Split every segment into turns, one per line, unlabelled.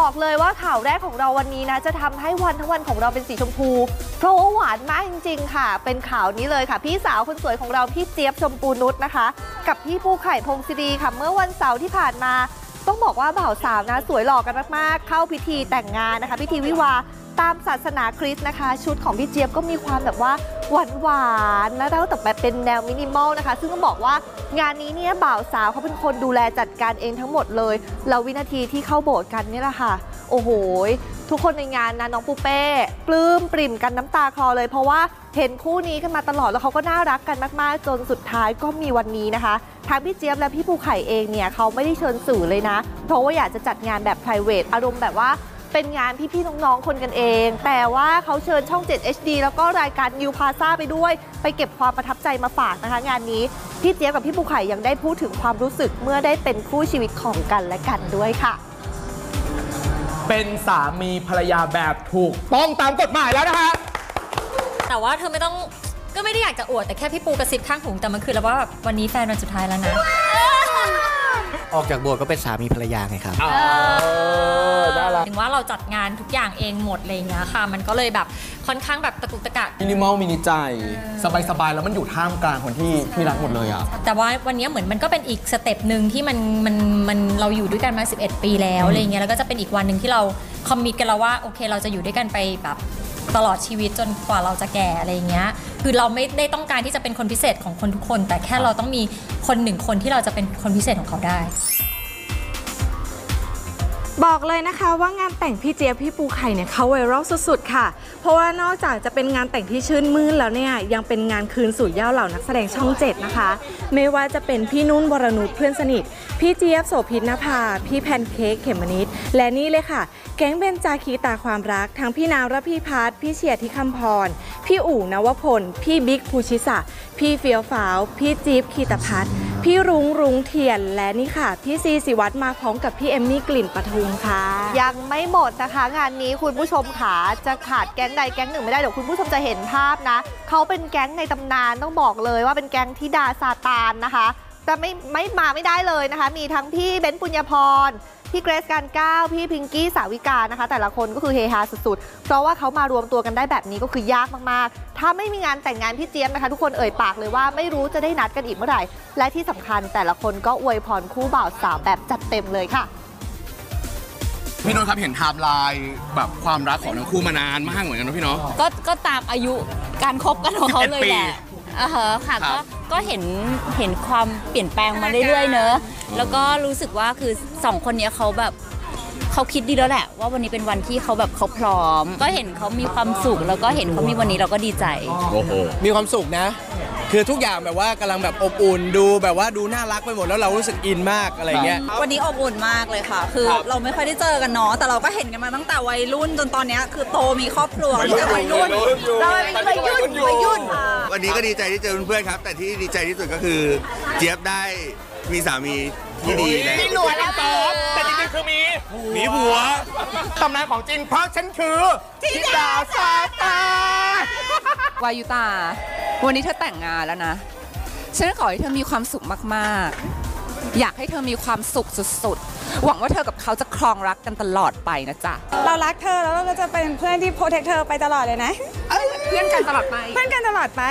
บอกเลยว่าข่าวแรกของเราวันนี้นะ จะทำให้วันทั้งวันของเราเป็นสีชมพู เพราะว่าหวานมากจริง ๆ ค่ะ เป็นข่าวนี้เลยค่ะ พี่สาวคนสวยของเราพี่เจี๊ยบชมพูนุชนะคะ กับพี่ภูไข่พงศิรีค่ะ เมื่อวันเสาร์ที่ผ่านมา ต้องบอกว่าบ่าวสาวนะ สวยหล่อกันมากๆ เข้าพิธีแต่งงานนะคะ พิธีวิวา ตามศาสนาคริสต์นะคะ ชุดของพี่เจี๊ยบก็มีความแบบว่าหวานหวานๆนะแล้วแต่แบบเป็นแนวมินิมอลนะคะ ซึ่งต้องบอกว่างานนี้เนี่ยบ่าวสาวเขาเป็นคนดูแลจัดการเองทั้งหมดเลยแล้ววินาทีที่เข้าโบสถ์กันนี่แหละค่ะ โอ้โหทุกคนในงานนะน้องปูเป้ปลื้มปริ่มกันน้ำตาคลอเลย เพราะว่าเห็นคู่นี้กันมาตลอดแล้วเขาก็น่ารักกันมากๆ จนสุดท้ายก็มีวันนี้นะคะทางพี่เจี๊ยบและพี่ภูไข่เองเนี่ยเขาไม่ได้เชิญสื่อเลยนะ เพราะว่าอยากจะจัดงานแบบ p r i v a t อารมณ์แบบว่า เป็นงานพี่ๆน้องๆคนกันเอง แต่ว่าเขาเชิญช่อง 7 HD แล้วก็รายการ New Plaza ไปด้วย ไปเก็บความประทับใจมาฝากนะคะ งานนี้ พี่เจี๊ยบกับพี่ภูไข่ยังได้พูดถึงความรู้สึกเมื่อได้เป็นคู่ชีวิตของกันและกันด้วยค่ะ
เป็นสามีภรรยาแบบถูกต้องตามกฎหมายแล้วนะฮะ
แต่ว่าเธอไม่ต้องก็ไม่ได้อยากจะอวดแต่แค่พี่ปูกระซิบข้างหูแต่มันคือแล้วว่าแบบวันนี้แฟนวันสุดท้ายแล้วนะ
ออกจากโบสถ์ก็เป็นสามีภรรยาไงครับ
เออน่ารัก
ถึงว่าเราจัดงานทุกอย่างเองหมดอะไรอย่างเงี้ยค่ะ มันก็เลยแบบค่อนข้างแบบตะกุกตะกัก
มินิมอลมินิใจ สบายๆ แล้วมันอยู่ท่ามกลางคนที่ที่รักหมดเลยอะ
แต่ว่าวันนี้เหมือนมันก็เป็นอีกสเต็ปหนึ่งที่มันมันมันเราอยู่ด้วยกันมา 11 ปีแล้วอะไรเงี้ยแล้วก็จะเป็นอีกวันหนึ่งที่เรา commit กันแล้วว่าโอเคเราจะอยู่ด้วยกันไปแบบ ตลอดชีวิตจนกว่าเราจะแก่อะไรเงี้ย คือเราไม่ได้ต้องการที่จะเป็นคนพิเศษของคนทุกคน แต่แค่เราต้องมีคนหนึ่งคนที่เราจะเป็นคนพิเศษของเขาได้
บอกเลยนะคะว่างานแต่งพี่เจี๊ยบพี่ปูไข่เนี่ยเขาไวรัลสุดๆค่ะ เพราะว่านอกจากจะเป็นงานแต่งที่ชื่นมื่นแล้วเนี่ยยังเป็นงานคืนสู่เย้าเหล่านักแสดงช่องเจ็ดนะคะ ไม่ว่าจะเป็นพี่นุ่นวรนุชเพื่อนสนิท พี่เจี๊ยบโสภิตนภา พี่แพนเค้กเขมมนิดและนี่เลยค่ะ แก๊งเบนจาคีตาความรัก ทั้งพี่นาวระพี่พัฒพี่เชียร์ที่คำพร พี่อู่นวพล พี่บิ๊กภูชิสะพี่เฟียวฟ้าว พี่จี๊บคีตพัฒน์ พี่รุ้งรุ้งเทียนและนี่ค่ะ พี่ซีสิวัตรมาพร้อมกับพี่เอมมี่กลิ่นปทุมค่ะ
ยังไม่หมดนะคะ งานนี้คุณผู้ชมขาจะขาดแก๊งใดแก๊งหนึ่งไม่ได้ เดี๋ยวคุณผู้ชมจะเห็นภาพนะ เขาเป็นแก๊งในตำนานต้องบอกเลยว่าเป็นแก๊งทิดาซาตานนะคะ จะไม่ไม่มาไม่ได้เลยนะคะ มีทั้งพี่เบนซ์ปุญญพร พี่เกรซการก้าวพี่พิงกี้สาวิกานะคะ แต่ละคนก็คือเฮฮาสุดๆ เพราะว่าเขามารวมตัวกันได้แบบนี้ก็คือยากมากๆ ถ้าไม่มีงานแต่งงานพี่เจี๊ยบนะคะ ทุกคนเอ่ยปากเลยว่าไม่รู้จะได้นัดกันอีกเมื่อไหร่ และที่สำคัญแต่ละคนก็อวยพรคู่บ่าวสาวแบบจัดเต็มเลยค่ะ
พี่นนท์ครับเห็นไทม์ไลน์แบบความรักของทั้งคู่มานานมากเหมือนกันนะพี่เนาะ
ก็ก็ตามอายุการคบกันของเขาเลย
11ปี
แหละ อ่าฮะค่ะ
ครั
ก็
บ
ก็เห็นเห็นความเปลี่ยนแปลงมาเรื่อยๆ เนอะแล้วก็รู้สึกว่าคือสองคนเนี้ยเขาแบบเขาคิดดีแล้วแหละ ว่าวันนี้เป็นวันที่เขาแบบเขาพร้อม ก็เห็นเขามีความสุข แล้วก็เห็นเขามีวันนี้เราก็ดีใจ
โอ้โห
มีความสุขนะ คือทุกอย่างแบบว่ากำลังแบบอบอุ่นดูแบบว่าดูน่ารักไปหมดแล้วเรารู้สึกอินมากอะไรเงี้ย
วันนี้อบอุ่นมากเลยค่ะ คือเราไม่ค่อยได้เจอกันเนาะ แต่เราก็เห็นกันมาตั้งแต่วัยรุ่นจนตอนเนี้ยคือโตมีครอบครัวเราเป็นวัยรุ่น เราเป็นวัยรุ่นวัยรุ่น
วันนี้ก็ดีใจที่เจอเพื่อนๆครับ แต่ที่ดีใจที่สุดก็คือ เจี๊ยบได้มีสามีที่ดีแล้ว
มีหนวดแล้วตอบแต่จริงๆคือมี
มีผัว
ตำนานของจริงเพราะฉันคือทิดาซาตาน
วายุตา วันนี้เธอแต่งงานแล้วนะ ฉันขอให้เธอมีความสุขมากๆ อยากให้เธอมีความสุขสุดๆ หวังว่าเธอกับเขาจะครองรักกันตลอดไปนะจ๊ะ
เรารักเธอแล้วเราก็จะเป็นเพื่อนที่โปรเทคเธอไปตลอดเลยนะ
เพื่อนกันตลอดไป
เพื่อนกันตลอดไป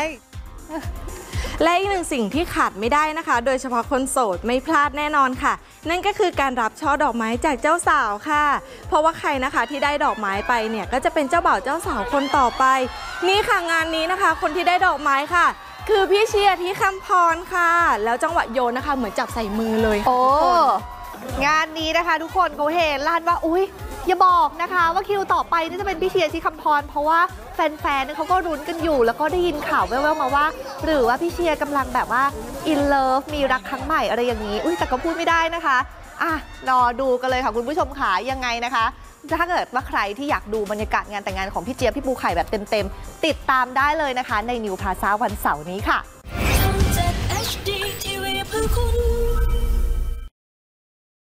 และอีกหนึ่งสิ่งที่ขาดไม่ได้นะคะ โดยเฉพาะคนโสดไม่พลาดแน่นอนค่ะ นั่นก็คือการรับช่อดอกไม้จากเจ้าสาวค่ะ เพราะว่าใครนะคะที่ได้ดอกไม้ไปเนี่ยก็จะเป็นเจ้าบ่าวเจ้าสาวคนต่อไป นี่ค่ะงานนี้นะคะ คนที่ได้ดอกไม้ค่ะคือพี่เชียร์ที่คำพรค่ะ แล้วจังหวะโยนนะคะ เหมือนจับใส่มือเลย
โอ้งานนี้นะคะ ทุกคนเขาเห็นลั่นว่า อุ้ยอย่าบอกนะคะ ว่าคิวต่อไปนี่จะเป็นพี่เชียร์ที่คำพร เพราะว่าแฟนๆเนี่ยเขาก็รุ้นกันอยู่ แล้วก็ได้ยินข่าวแว่วๆมาว่า หรือว่าพี่เชียร์กำลังแบบว่า in love มีรักครั้งใหม่อะไรอย่างนี้ อุ้ยแต่ก็พูดไม่ได้นะคะ อะรอดูกันเลยค่ะคุณผู้ชมขายังไงนะคะ ถ้าเกิดว่าใครที่อยากดูบรรยากาศงานแต่งงานของพี่เจี๊ยบพี่ปูไข่แบบเต็มๆ ติดตามได้เลยนะคะ ในนิวพาซาวันเสาร์นี้ค่ะ
HD TV เพื่อคุณ